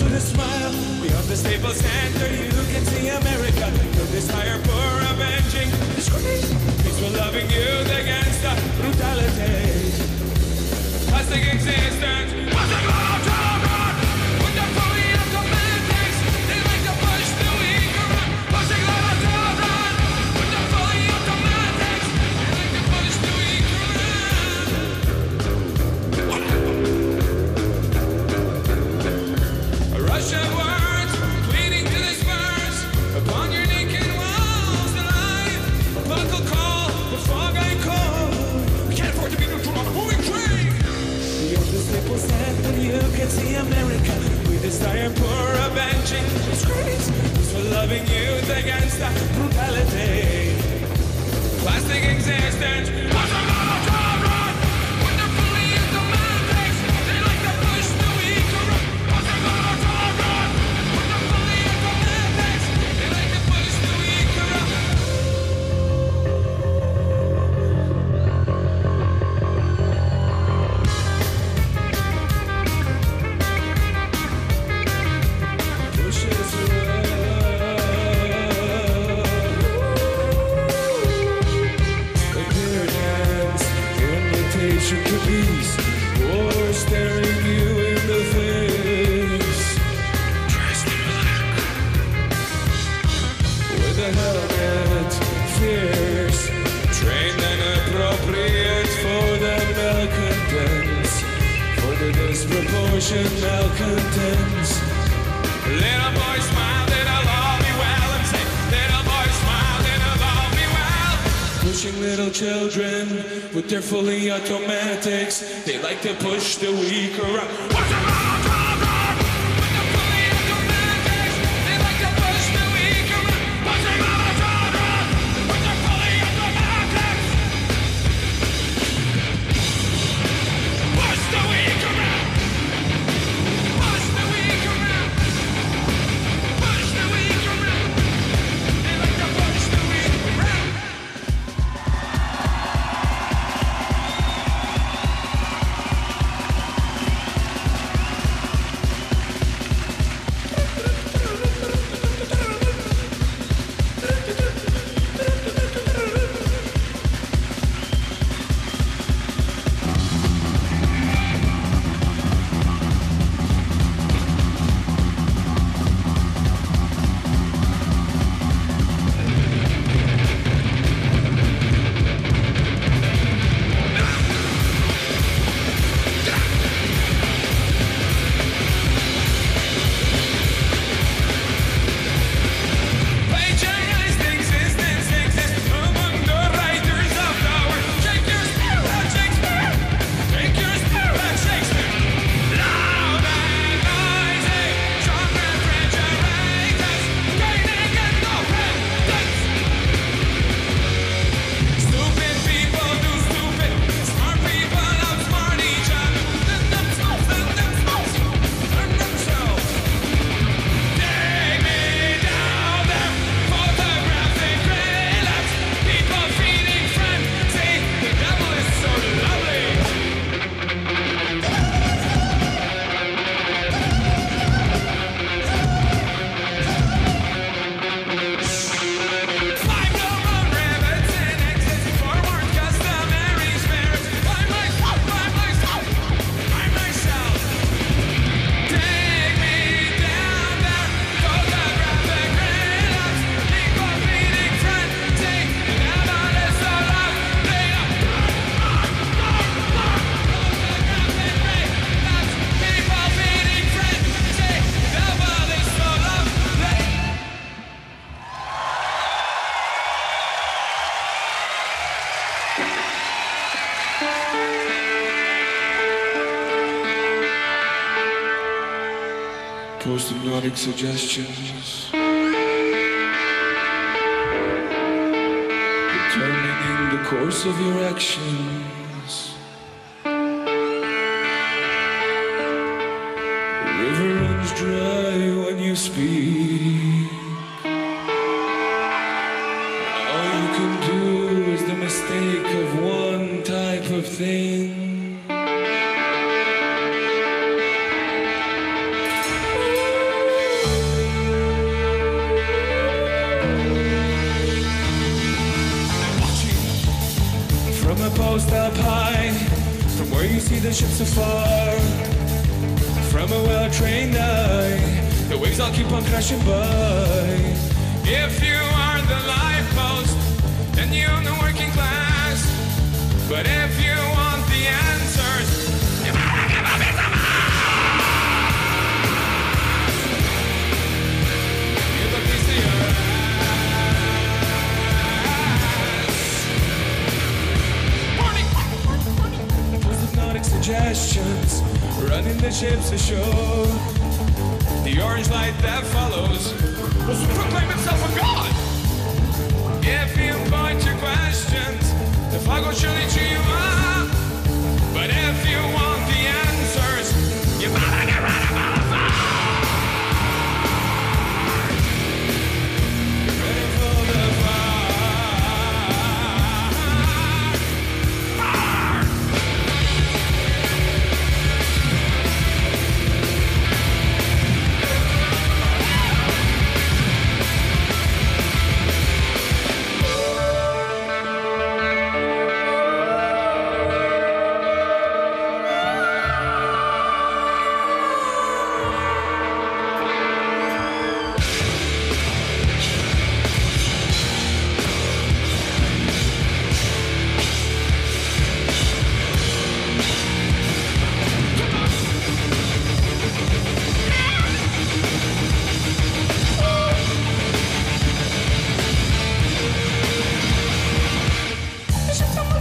with a smile. We are the Staples Center, you can see America. You'll. I am for avenging His grace for loving you. should get. little children with their fully automatics. They like to push the weak around. The show. The orange light that follows should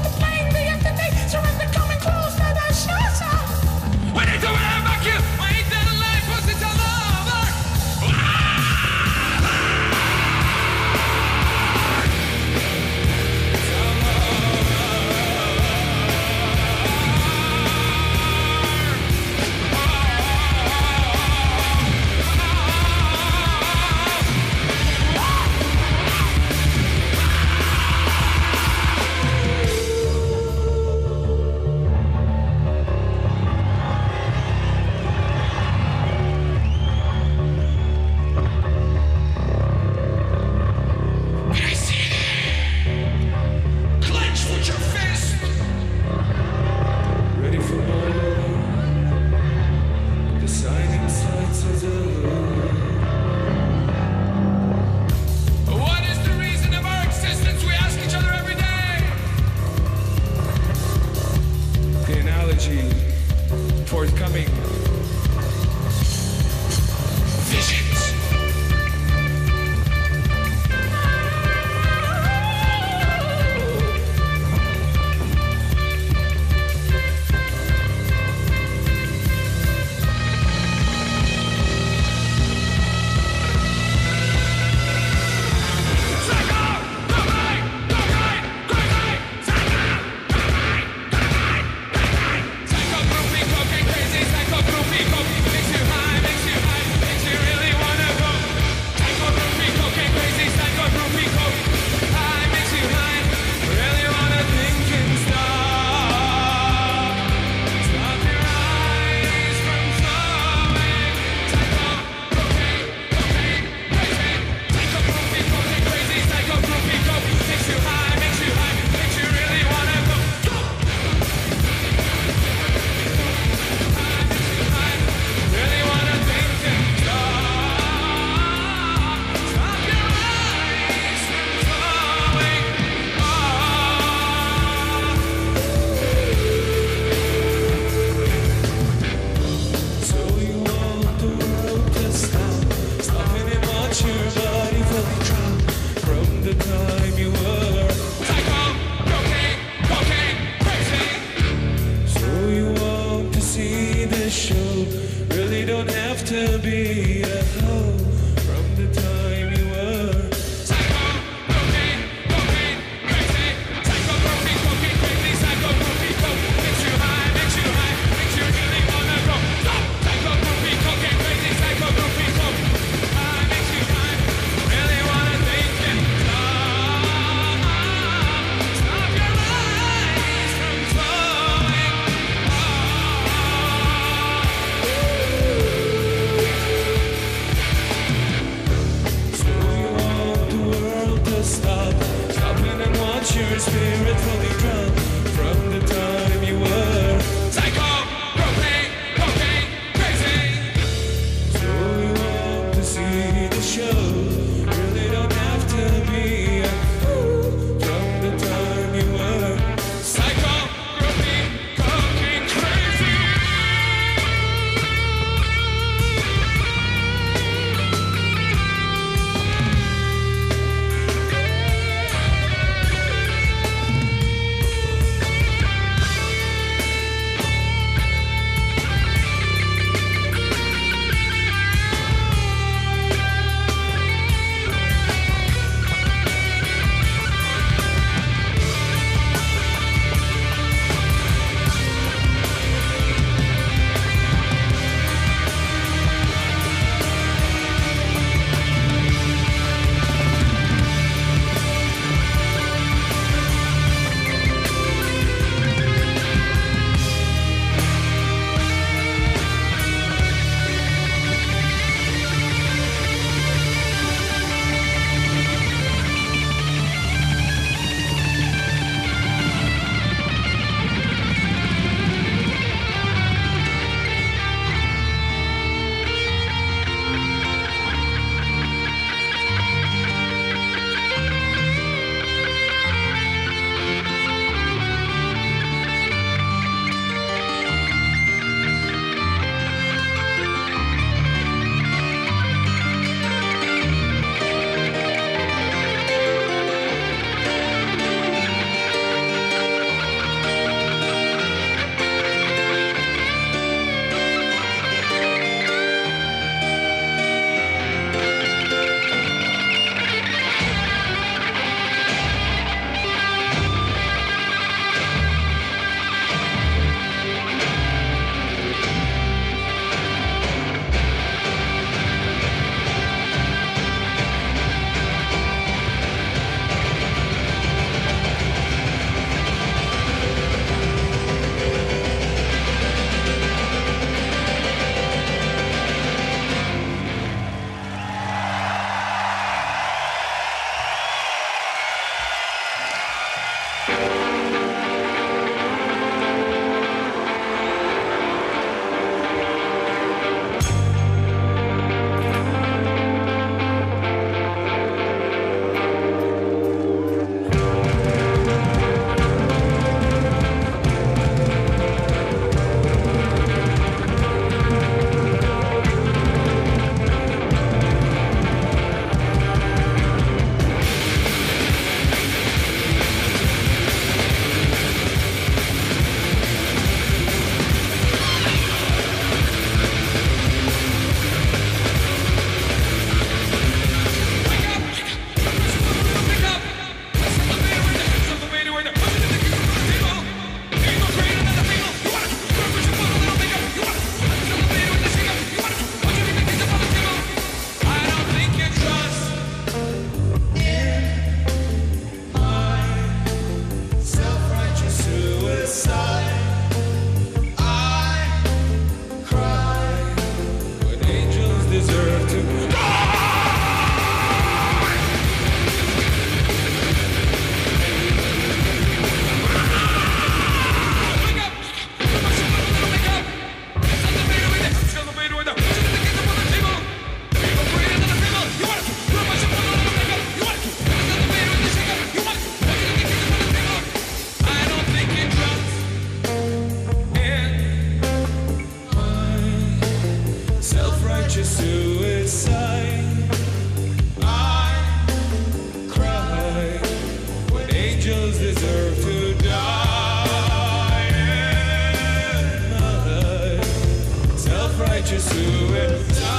righteous who